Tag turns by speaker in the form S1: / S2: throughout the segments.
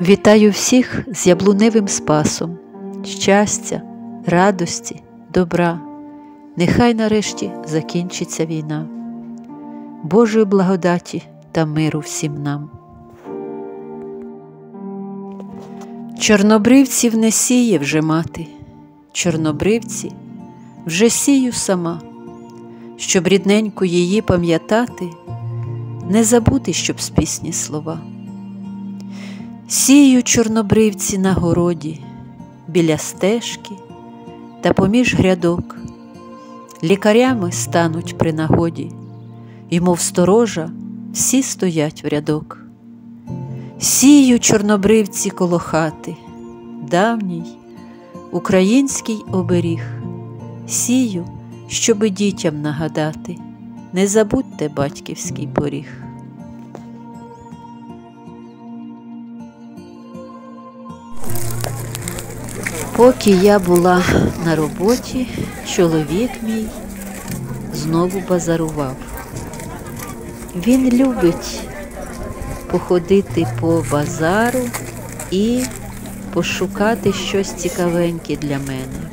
S1: Вітаю всіх з яблуневим спасом, щастя, радості, добра. Нехай нарешті закінчиться війна, Божої благодаті та миру всім нам. Чорнобривців не сіє вже мати, чорнобривці вже сію сама, щоб рідненьку її пам'ятати, не забути, щоб з пісні слова. Сію чорнобривці на городі, біля стежки та поміж грядок, лікарями стануть при нагоді, і, мов сторожа, всі стоять в рядок. Сію чорнобривці коло хати, давній український оберіг, сію, щоби дітям нагадати, не забудьте батьківський поріг. Поки я була на роботі, чоловік мій знову базарував. Він любить походити по базару і пошукати щось цікавеньке для мене.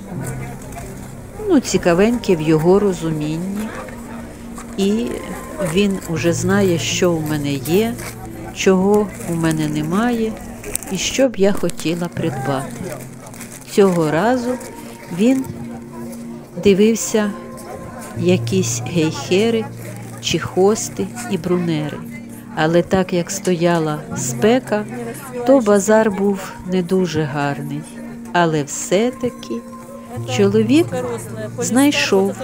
S1: Ну, цікавеньке в його розумінні, і він уже знає, що у мене є, чого у мене немає, і що б я хотіла придбати. Цього разу він дивився якісь гейхери чи хости і брунери. Але так як стояла спека, то базар був не дуже гарний. Але все-таки чоловік знайшов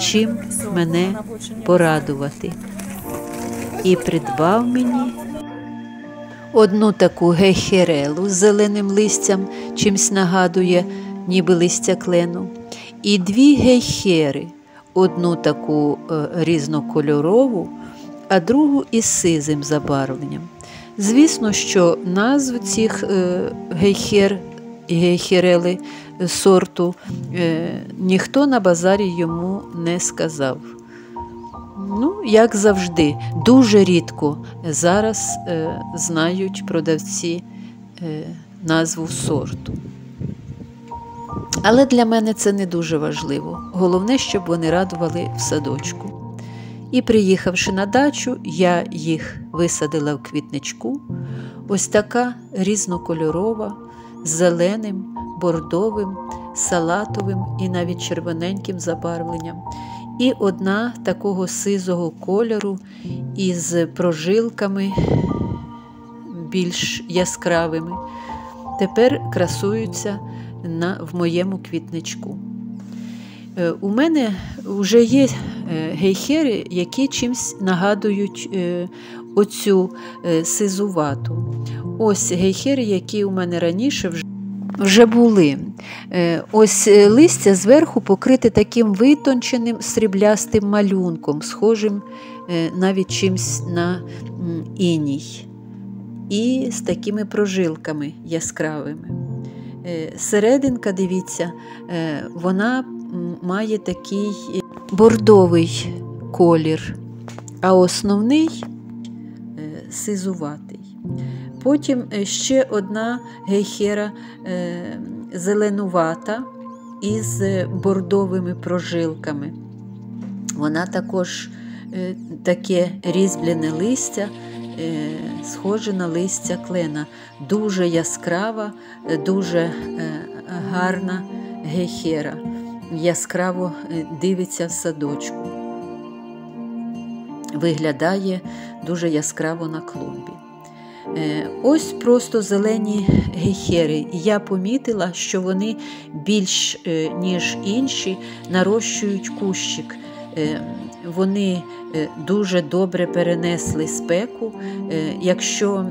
S1: чим мене порадувати і придбав мені одну таку гехерелу з зеленим листям, чимсь нагадує, ніби листя клену, і дві гейхери, одну таку е, різнокольорову, а другу із сизим забарвленням. Звісно, що назв цих е, гейхер і гейхерели сорту е, ніхто на базарі йому не сказав. Ну, як завжди, дуже рідко зараз е, знають продавці е, назву сорту. Але для мене це не дуже важливо. Головне, щоб вони радували в садочку. І, приїхавши на дачу, я їх висадила в квітничку. Ось така різнокольорова, зеленим, бордовим, салатовим і навіть червоненьким забарвленням і одна такого сизого кольору із прожилками більш яскравими. Тепер красуються на, в моєму квітничку. Е, у мене вже є е, гейхери, які чимось нагадують е, оцю сизувату. Ось гейхери, які у мене раніше вже вже були. Е, ось е, листя зверху покрите таким витонченим сріблястим малюнком, схожим е, навіть чимсь на іній, і з такими прожилками яскравими. Серединка, дивіться, вона має такий бордовий колір, а основний сизуватий. Потім е, ще одна гейхера е, зеленувата із бордовими прожилками. Вона також е, таке різьблене листя, схоже на листя клена, дуже яскрава, дуже гарна гейхера, яскраво дивиться в садочку. Виглядає дуже яскраво на клумбі. Е, ось просто зелені гейхери. Я помітила, що вони більш е, ніж інші нарощують кущик. Е, вони дуже добре перенесли спеку. Якщо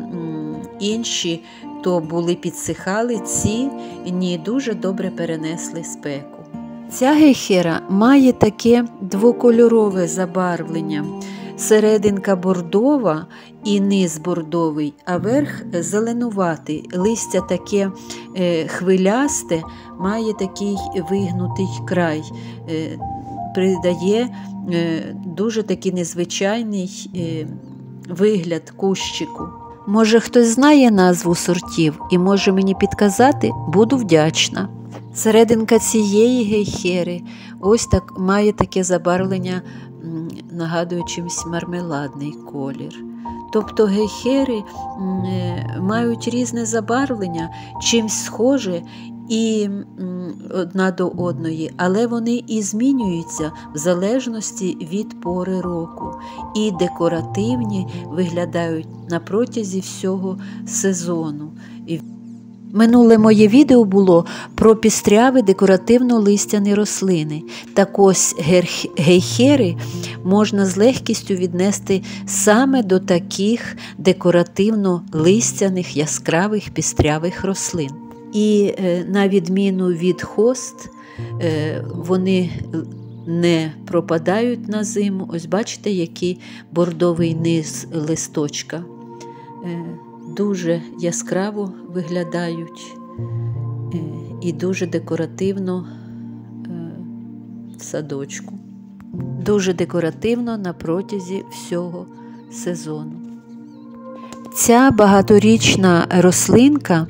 S1: інші то були підсихали, ці ні дуже добре перенесли спеку. Ця гейхера має таке двокольорове забарвлення серединка бордова і низ бордовий, а верх зеленуватий. Листя таке е, хвилясте, має такий вигнутий край, е, придає е, дуже такий незвичайний вигляд кущику. Може, хтось знає назву сортів і може мені підказати, буду вдячна. Серединка цієї гейхери ось так має таке забарвлення, нагадує чимось мармеладний колір. Тобто гейхери е, мають різне забарвлення, чимсь схоже і одна до одної, але вони і змінюються в залежності від пори року, і декоративні виглядають на протязі всього сезону. Минуле моє відео було про пістряві декоративно-листяні рослини. Так ось гейхери можна з легкістю віднести саме до таких декоративно-листяних яскравих пістрявих рослин. І е, на відміну від хост, е, вони не пропадають на зиму. Ось бачите, який бордовий низ листочка. Е, дуже яскраво виглядають і дуже декоративно в садочку. Дуже декоративно на протязі всього сезону. Ця багаторічна рослинка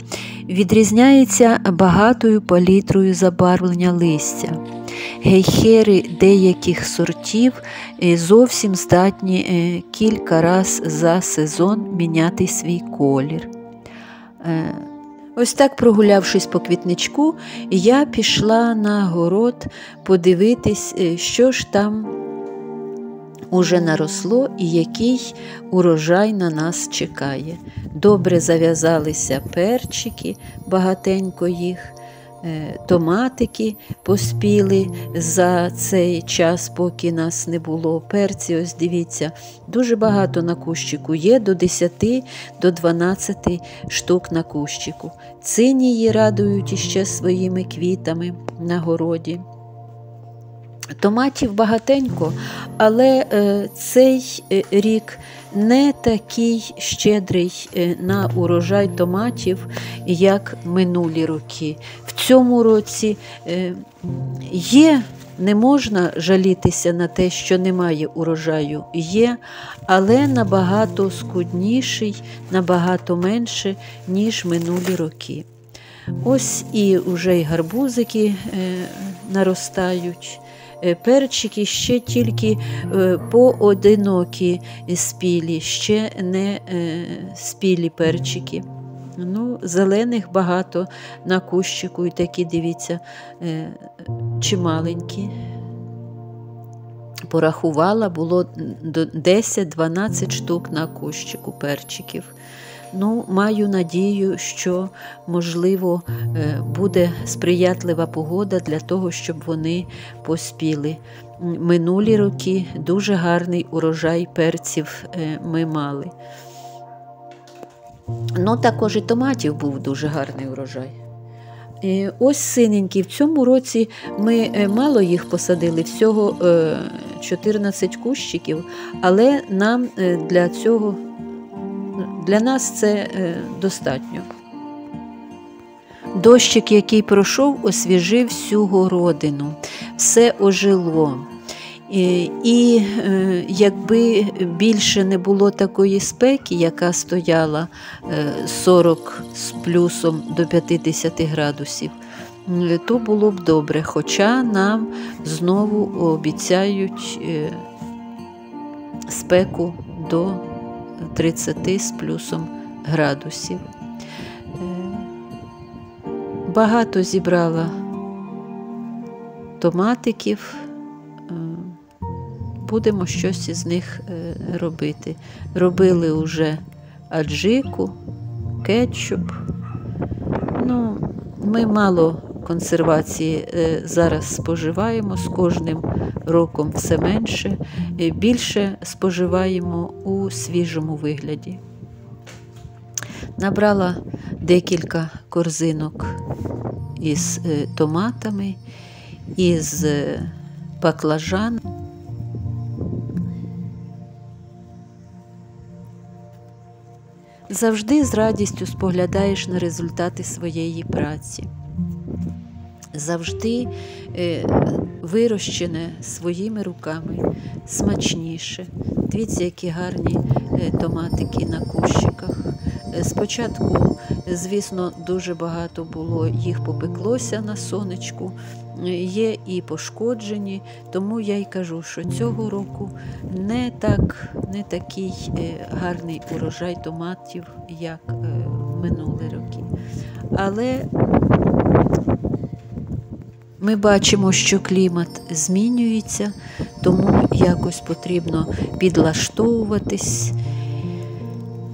S1: відрізняється багатою палітрою забарвлення листя. Гейхери деяких сортів е, зовсім здатні е, кілька раз за сезон міняти свій колір. Е, ось так, прогулявшись по квітничку, я пішла на город подивитись, що ж там уже наросло і який урожай на нас чекає. Добре зав'язалися перчики, багатенько їх. Е, томатики поспіли за цей час, поки нас не було. Перці, ось дивіться, дуже багато на кущику є до 10 до 12 штук на кущику. Цинії радують іще своїми квітами на городі. Томатів багатенько, але е, цей е, рік не такий щедрий е, на урожай томатів, як минулі роки. В цьому році є, не можна жалітися на те, що немає урожаю, є, але набагато скудніший, набагато менше, ніж минулі роки. Ось і вже й гарбузики наростають. Е, перчики ще тільки е, поодинокі спілі, ще не е, спілі перчики. Ну, Зелених багато на кущику і такі, дивіться, чималенькі. Порахувала, було 10-12 штук на кущику перчиків. Ну, Маю надію, що, можливо, е, буде сприятлива погода для того, щоб вони поспіли. Минулі роки дуже гарний урожай перців е, ми мали. Ну, також і томатів був дуже гарний урожай. Е, ось синенькі. В цьому році ми мало їх посадили, всього 14 кущиків, але нам для цього для нас це е, достатньо. Дощик, який пройшов, освіжив всю городину, все ожило. І, е, якби більше не було такої спеки, яка стояла 40 е, з плюсом до 50 градусів, то було б добре. Хоча нам знову обіцяють спеку до 30 з плюсом градусів. Е, багато зібрала томатиків, е, будемо щось із них е, робити. Робили вже аджику, кетчуп. Ну, Ми мало консервації зараз споживаємо з кожним роком все менше, більше споживаємо у свіжому вигляді. Набрала декілька корзинок із е, томатами, із е, баклажан. Завжди з радістю споглядаєш на результати своєї праці завжди е, вирощене своїми руками, смачніше. Дивіться, які гарні е, томатики на кущиках. Спочатку, звісно, дуже багато було, їх попеклося на сонечку, є і пошкоджені, тому я й кажу, що цього року не так, не такий е, гарний урожай томатів, як е, минулі роки. Але ми бачимо, що клімат змінюється, тому якось потрібно підлаштовуватись.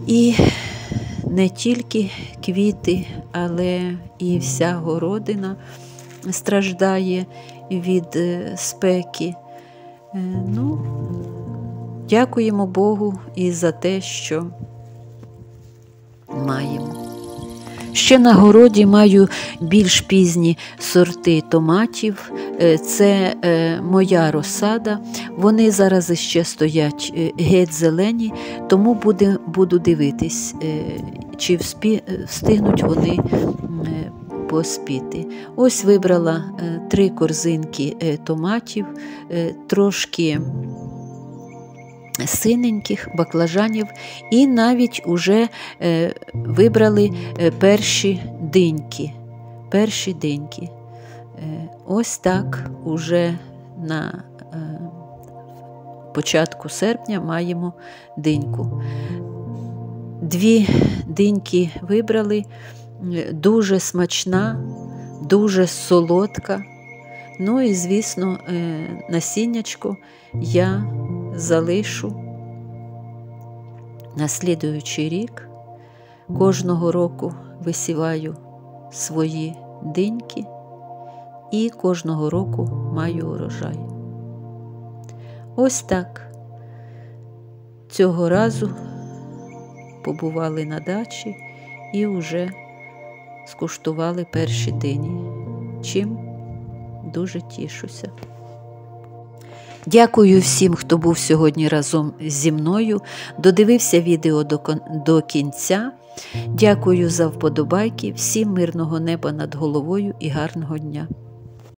S1: І не тільки квіти, але і вся городина страждає від е, спеки. Е, ну, Дякуємо Богу і за те, що маємо. Ще на городі маю більш пізні сорти томатів. Е, це е, моя розсада. Вони зараз ще стоять е, геть зелені, тому буде, буду дивитись, чи встигнуть вони поспіти. Ось вибрала три корзинки томатів, трошки синеньких баклажанів, і навіть уже е, вибрали е, перші диньки. Перші диньки. Е, ось так уже на е, початку серпня маємо диньку. Дві диньки вибрали, дуже смачна, дуже солодка. Ну і, звісно, е, насіннячко я залишу на слідуючий рік. Кожного року висіваю свої диньки і кожного року маю урожай. Ось так. Цього разу побували на дачі і вже скуштували перші дині. Чим дуже тішуся. Дякую всім, хто був сьогодні разом зі мною. Додивився відео до, до кінця. Дякую за вподобайки, всім мирного неба над головою і гарного дня!